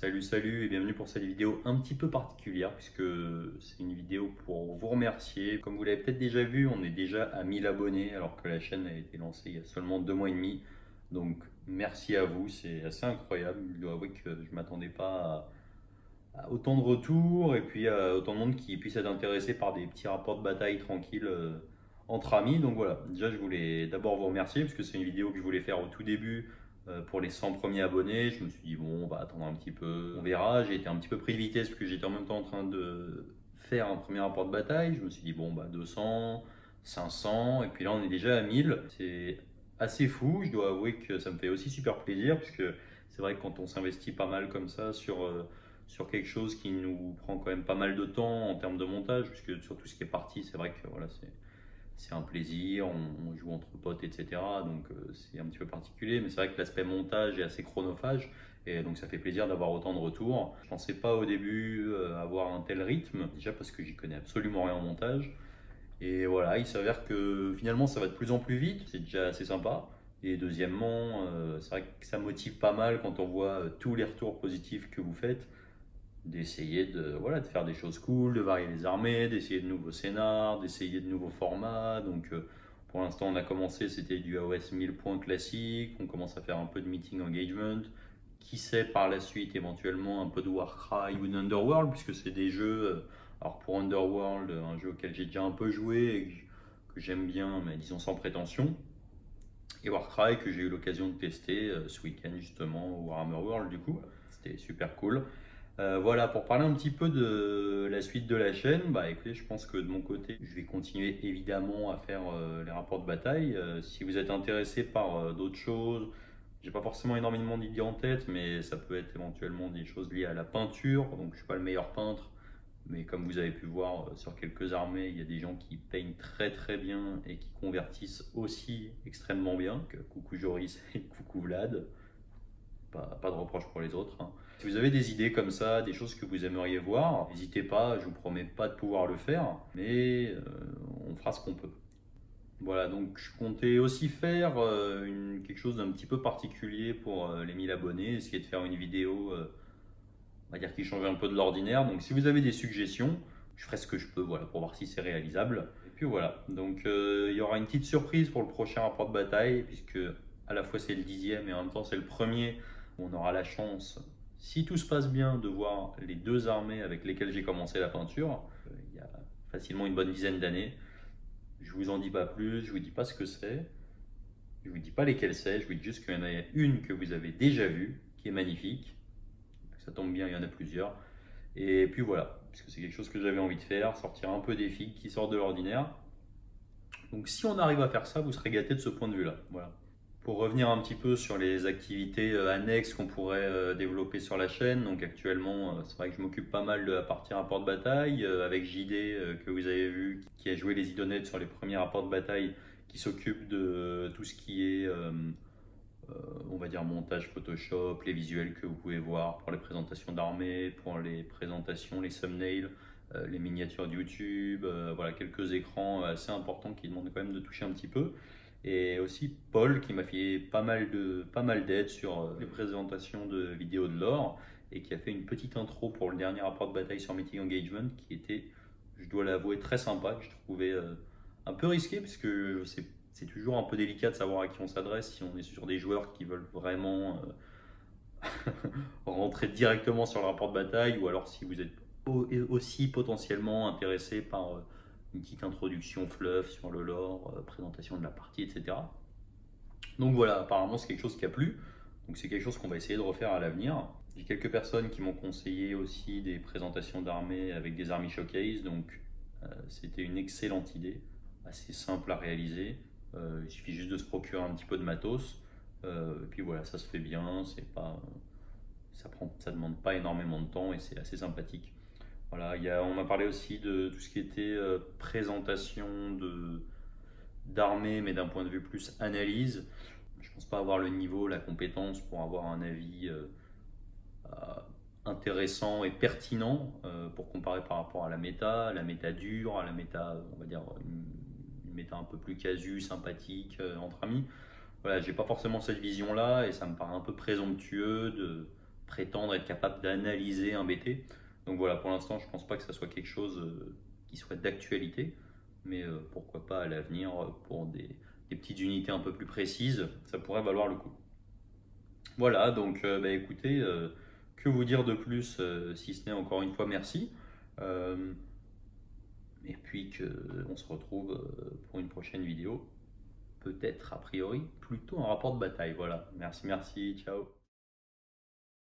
Salut, salut et bienvenue pour cette vidéo un petit peu particulière puisque c'est une vidéo pour vous remercier. Comme vous l'avez peut-être déjà vu, on est déjà à 1000 abonnés alors que la chaîne a été lancée il y a seulement deux mois et demi. Donc merci à vous, c'est assez incroyable. Je dois avouer que je ne m'attendais pas à, autant de retours et puis à autant de monde qui puisse être intéressé par des petits rapports de bataille tranquilles euh, entre amis. Donc voilà, déjà je voulais d'abord vous remercier parce que c'est une vidéo que je voulais faire au tout début pour les 100 premiers abonnés. Je me suis dit, bon, on va attendre un petit peu, on verra. J'ai été un petit peu pris de vitesse parce que j'étais en même temps en train de faire un premier rapport de bataille. Je me suis dit, bon, bah 200, 500, et puis là on est déjà à 1000. C'est assez fou. Je dois avouer que ça me fait aussi super plaisir puisque c'est vrai que quand on s'investit pas mal comme ça sur, euh, sur quelque chose qui nous prend quand même pas mal de temps en termes de montage, puisque sur tout ce qui est parti, c'est vrai que voilà, c'est c'est un plaisir, on, joue entre potes, etc. Donc euh, c'est un petit peu particulier, mais c'est vrai que l'aspect montage est assez chronophage, et donc ça fait plaisir d'avoir autant de retours. Je pensais pas au début euh, avoir un tel rythme, déjà parce que j'y connais absolument rien en montage. Et voilà, il s'avère que finalement ça va de plus en plus vite, c'est déjà assez sympa. Et deuxièmement, euh, c'est vrai que ça motive pas mal quand on voit tous les retours positifs que vous faites d'essayer de, voilà, de faire des choses cool, de varier les armées, d'essayer de nouveaux scénars, d'essayer de nouveaux formats. Donc euh, pour l'instant on a commencé, c'était du AOS 1000 points classique, on commence à faire un peu de meeting engagement. Qui sait par la suite éventuellement un peu de Warcry ou d'Underworld, puisque c'est des jeux, euh, alors pour Underworld, un jeu auquel j'ai déjà un peu joué que j'aime bien, mais disons sans prétention. Et Warcry que j'ai eu l'occasion de tester euh, ce week-end justement au Warhammer World du coup, c'était super cool. Euh, voilà, pour parler un petit peu de la suite de la chaîne, bah écoutez, je pense que de mon côté, je vais continuer évidemment à faire euh, les rapports de bataille. Euh, si vous êtes intéressé par d'autres choses, j'ai pas forcément énormément d'idées en tête, mais ça peut être éventuellement des choses liées à la peinture. Donc je suis pas le meilleur peintre, mais comme vous avez pu voir sur quelques armées, il y a des gens qui peignent très très bien et qui convertissent aussi extrêmement bien. Coucou Joris et coucou Vlad. Pas, de reproche pour les autres. Hein. Si vous avez des idées comme ça, des choses que vous aimeriez voir, n'hésitez pas, je vous promets pas de pouvoir le faire, mais euh, on fera ce qu'on peut. Voilà, donc je comptais aussi faire euh, quelque chose d'un petit peu particulier pour euh, les 1000 abonnés, essayer de faire une vidéo, on va dire qui change un peu de l'ordinaire. Donc si vous avez des suggestions, je ferai ce que je peux voilà, pour voir si c'est réalisable. Et puis voilà, donc il y aura une petite surprise pour le prochain rapport de bataille, puisque à la fois c'est le dixième et en même temps c'est le premier. On aura la chance si tout se passe bien, de voir les deux armées avec lesquelles j'ai commencé la peinture, euh, il y a facilement une bonne dizaine d'années. Je vous en dis pas plus, je vous dis pas ce que c'est, je vous dis pas lesquelles c'est, je vous dis juste qu'il y en a une que vous avez déjà vue, qui est magnifique. Ça tombe bien, il y en a plusieurs. Et puis voilà, parce que c'est quelque chose que j'avais envie de faire, sortir un peu des filles qui sortent de l'ordinaire. Donc si on arrive à faire ça, vous serez gâté de ce point de vue-là. Voilà. Pour revenir un petit peu sur les activités euh, annexes qu'on pourrait euh, développer sur la chaîne, donc actuellement, euh, c'est vrai que je m'occupe pas mal de la partie rapport de bataille avec JD que vous avez vu, qui a joué les idonettes sur les premiers rapports de bataille, qui s'occupe de tout ce qui est, on va dire, montage Photoshop, les visuels que vous pouvez voir pour les présentations d'armée, pour les présentations, les thumbnails, les miniatures de YouTube, voilà, quelques écrans assez importants qui demandent quand même de toucher un petit peu et aussi Paul qui m'a fait pas mal de pas mal d'aide sur euh, les présentations de vidéos de l'or et qui a fait une petite intro pour le dernier rapport de bataille sur Meeting Engagement qui était, je dois l'avouer, très sympa, que je trouvais euh, un peu risqué parce que c'est toujours un peu délicat de savoir à qui on s'adresse si on est sur des joueurs qui veulent vraiment euh, rentrer directement sur le rapport de bataille ou alors si vous êtes aussi potentiellement intéressé par une petite introduction fluff sur le lore, euh, présentation de la partie, etc. Donc voilà, apparemment c'est quelque chose qui a plu. Donc c'est quelque chose qu'on va essayer de refaire à l'avenir. J'ai quelques personnes qui m'ont conseillé aussi des présentations d'armées avec des armies showcase. Donc euh, c'était une excellente idée, assez simple à réaliser. Euh, il suffit juste de se procurer un petit peu de matos. et puis voilà, ça se fait bien, pas, ça prend, ça demande pas énormément de temps et c'est assez sympathique. Voilà, a, on m'a parlé aussi de tout ce qui était euh, présentation d'armée, mais d'un point de vue plus analyse. Je ne pense pas avoir le niveau, la compétence pour avoir un avis euh, euh, intéressant et pertinent pour comparer par rapport à la méta, la méta dure, à la méta, on va dire, une, un peu plus casu, sympathique, entre amis. Voilà, j'ai pas forcément cette vision-là et ça me paraît un peu présomptueux de prétendre être capable d'analyser un BT. Donc voilà, pour l'instant, je ne pense pas que ça soit quelque chose qui soit d'actualité, mais pourquoi pas à l'avenir pour des, petites unités un peu plus précises, ça pourrait valoir le coup. Voilà, donc bah, écoutez, que vous dire de plus, si ce n'est encore une fois merci et puis qu'on se retrouve euh, pour une prochaine vidéo, peut-être a priori plutôt en rapport de bataille. Voilà, merci, merci, ciao